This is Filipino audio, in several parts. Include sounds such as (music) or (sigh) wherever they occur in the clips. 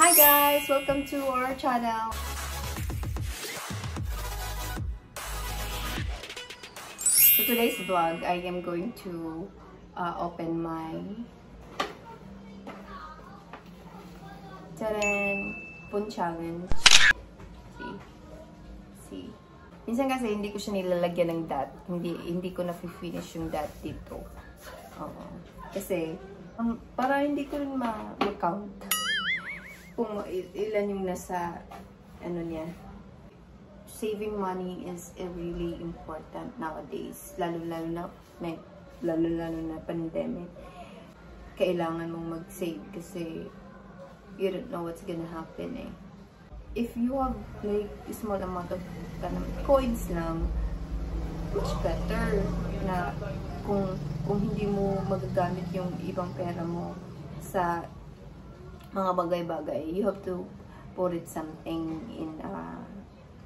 Hi guys! Welcome to our channel. So today's vlog, I am going to uh, open my Tadaan! Spoon challenge. See? See? Minsan kasi hindi ko siya nilalagyan ng dot. Hindi, hindi ko na-finish yung dot dito. Oo. Kasi, um, para hindi ko rin ma-count kung ilan yung nasa, ano niya. Saving money is really important nowadays. Lalo-lalo na, na lalo-lalo na pandemic. Kailangan mong mag-save kasi you don't know what's gonna happen eh. If you have like small amount of kanang coins lang, much better na kung kung hindi mo magagamit yung ibang pera mo sa mga bagay-bagay, you have to put it something in a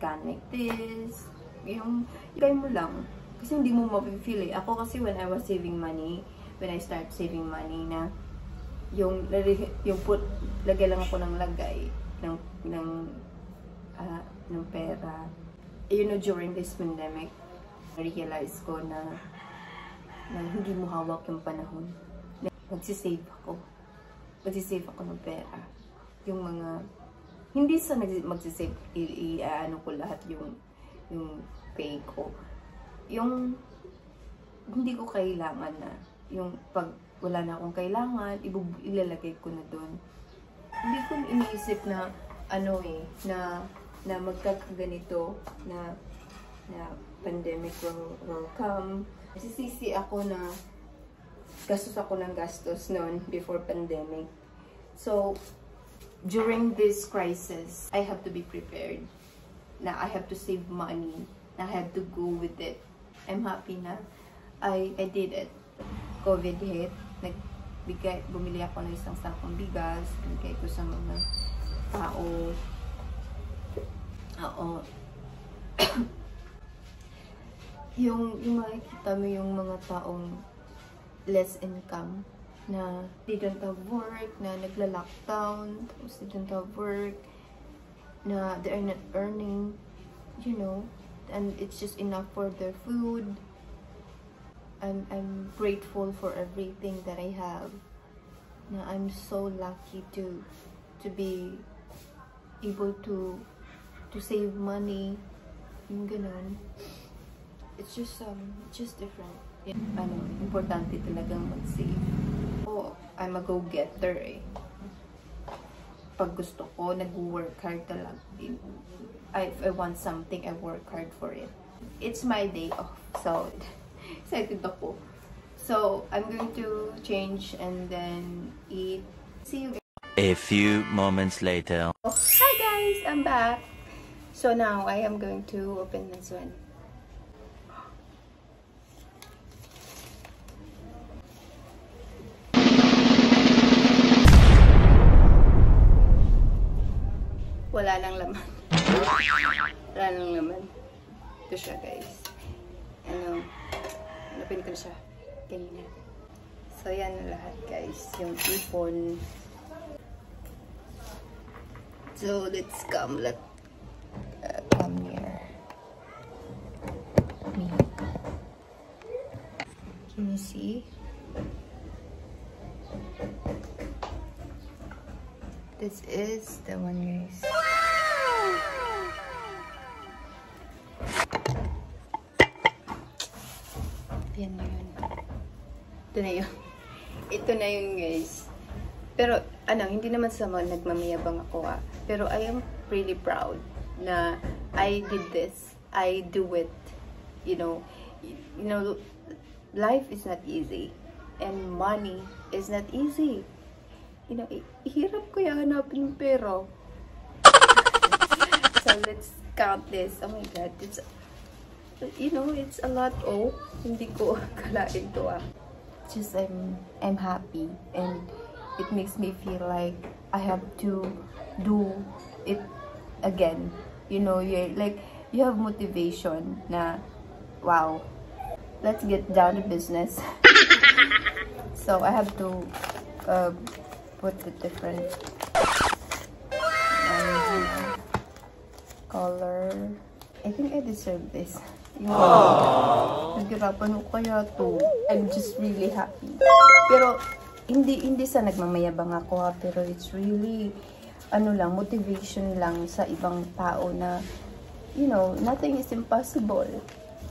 can like this. Yung, yung mo lang. Kasi hindi mo mapifeel eh. Ako kasi when I was saving money, when I start saving money na yung yung put lagay lang ako ng lagay ng ng uh, ng pera you know during this pandemic realize ko na na hindi mo hawak yung panahon magsisave ako magsisave ako ng pera yung mga hindi sa magsisave i-ano ko lahat yung yung pay ko yung hindi ko kailangan na yung pag wala na akong kailangan, ilalagay ko na doon. Hindi ko iniisip na, ano eh, na, na magkakaganito, na, na pandemic will, will come. Sisisi ako na gastos ako ng gastos noon before pandemic. So, during this crisis, I have to be prepared. Na I have to save money. Na I have to go with it. I'm happy na I, I did it. COVID hit nagbigay, bumili ako ng isang sakong bigas, binigay ko sa mga tao. Oo. (coughs) yung, yung makikita mo yung mga taong less income na they don't have work, na nagla-lockdown, tapos they don't have work, na they are not earning, you know, and it's just enough for their food. I'm, I'm grateful for everything that I have. Na I'm so lucky to to be able to to save money. Yung ganun. It's just um it's just different. Yeah, ano, importante talagang mag-save. Oh, I'm a go-getter eh. Pag gusto ko, nag-work hard talaga. I, if I want something, I work hard for it. It's my day off. So, (laughs) excited ako. So, I'm going to change and then eat. See you guys. A few moments later. Hi guys! I'm back. So now, I am going to open this one. Lang laman. Ito siya guys. Ano, Open ko siya kanina. So, yan lahat guys. Yung ipon. So, let's come. Let uh, come here. Me. Can you see? This is the one guys. Yan na yun. Ito na yun. (laughs) Ito na yun, guys. Pero, ano, hindi naman sa mga nagmamayabang ako, ah. Pero, I am really proud na I did this. I do it. You know, you know, life is not easy. And money is not easy. You know, hirap ko yung hanapin yung pera. (laughs) so, let's count this. Oh my God, it's you know, it's a lot oh. Hindi ko (laughs) akalain to ah. Just I'm, I'm happy and it makes me feel like I have to do it again. You know, you're like, you have motivation na, wow, let's get down to business. (laughs) so I have to uh, put the different color. I think I deserve this. Yung naghirapan ko kaya to. I'm just really happy. Pero, hindi hindi sa nagmamayabang ako ha, pero it's really ano lang, motivation lang sa ibang tao na you know, nothing is impossible.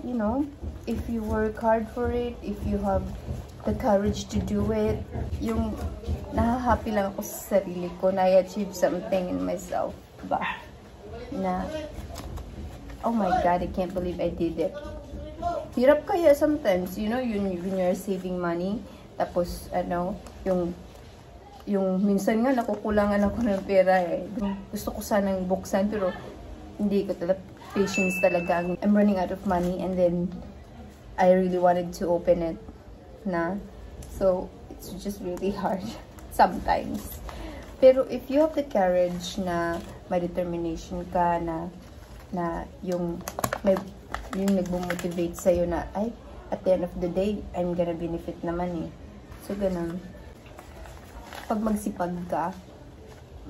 You know, if you work hard for it, if you have the courage to do it, yung nahahappy lang ako sa sarili ko na I achieve something in myself. Ba? Na, oh my God, I can't believe I did it. Hirap kaya sometimes, you know, yun, when you're saving money, tapos, ano, yung, yung minsan nga nakukulangan ako ng pera eh. Gusto ko sanang buksan, pero hindi ko talaga, patience talaga. I'm running out of money and then I really wanted to open it na. So, it's just really hard (laughs) sometimes. Pero if you have the courage na may determination ka na na yung may yung nagmo-motivate sa na ay at the end of the day I'm gonna benefit naman eh. So ganun. Pag magsipag ka,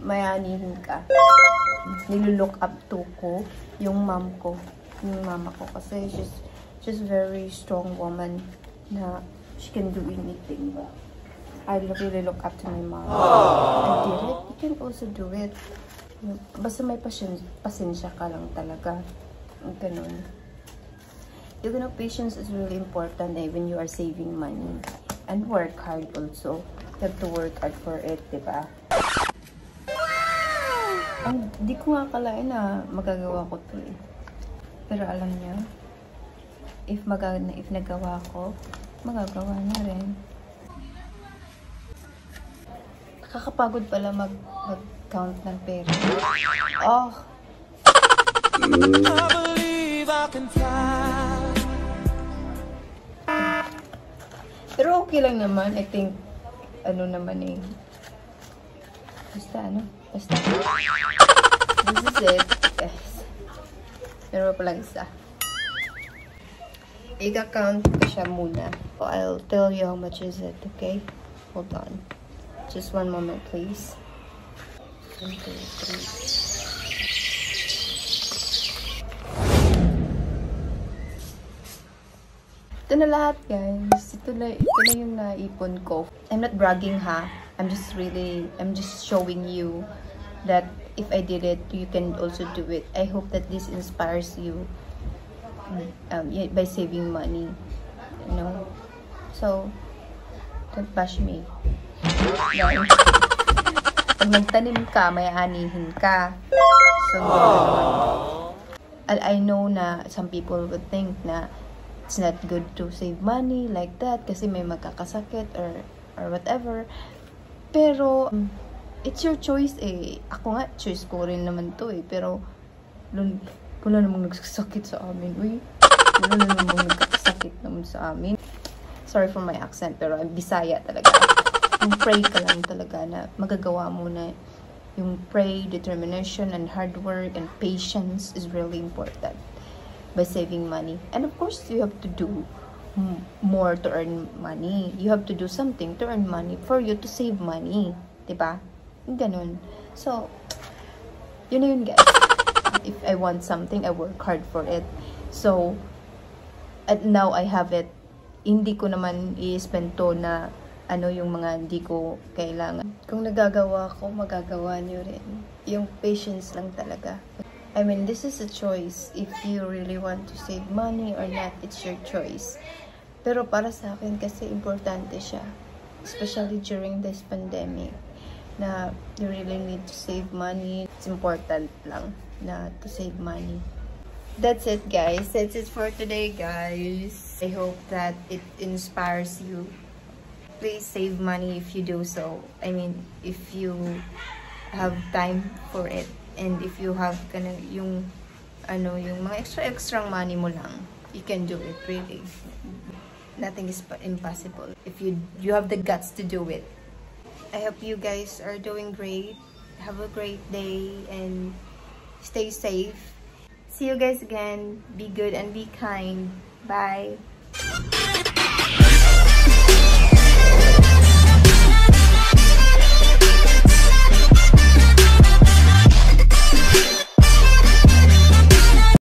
mayanihin ka. Nilulook up to ko yung mom ko, yung mama ko kasi she's just very strong woman na she can do anything. I really look up to my mom. I did it. You can also do it. Basta may pasensya, pasensya ka lang talaga. Ganun. You know, patience is really important eh, when you are saving money. And work hard also. You have to work hard for it, di ba? Ang di ko nga kalain na magagawa ko to eh. Pero alam niyo, if, mag if nagawa ko, magagawa na rin. Kakapagod pala mag, mag-count ng pera. Oh! Pero okay lang naman. I think, ano naman eh. Basta ano? Basta. This is it, guys. Pero pa lang isa. i-count ko siya muna. I'll tell you how much is it, okay? Hold on. Just one moment, please. Ito na lahat, guys. Ito na, ito na yung naipon ko. I'm not bragging, ha? I'm just really, I'm just showing you that if I did it, you can also do it. I hope that this inspires you um, by saving money. You know? So, don't bash me. Pag nagtanim ka, may anihin ka. So, I, know na some people would think na it's not good to save money like that kasi may magkakasakit or or whatever. Pero, it's your choice eh. Ako nga, choice ko rin naman to eh. Pero, wala namang nagsasakit sa amin. Uy, wala namang nagsasakit naman sa amin. Sorry for my accent, pero I'm Bisaya talaga. Yung pray ka lang talaga na magagawa mo na yung pray, determination, and hard work, and patience is really important by saving money. And of course, you have to do more to earn money. You have to do something to earn money for you to save money. Diba? Ganun. So, yun na yun guys if I want something, I work hard for it. So, at now I have it. Hindi ko naman i-spend to na ano yung mga hindi ko kailangan. Kung nagagawa ko, magagawa niyo rin. Yung patience lang talaga. I mean, this is a choice. If you really want to save money or not, it's your choice. Pero para sa akin kasi importante siya. Especially during this pandemic na you really need to save money. It's important lang na to save money. That's it guys. That's it for today guys. I hope that it inspires you. Please save money if you do so. I mean, if you have time for it and if you have kana yung ano yung mga extra extra money mo lang, you can do it really. Nothing is impossible if you you have the guts to do it. I hope you guys are doing great. Have a great day and stay safe. See you guys again. Be good and be kind. Bye.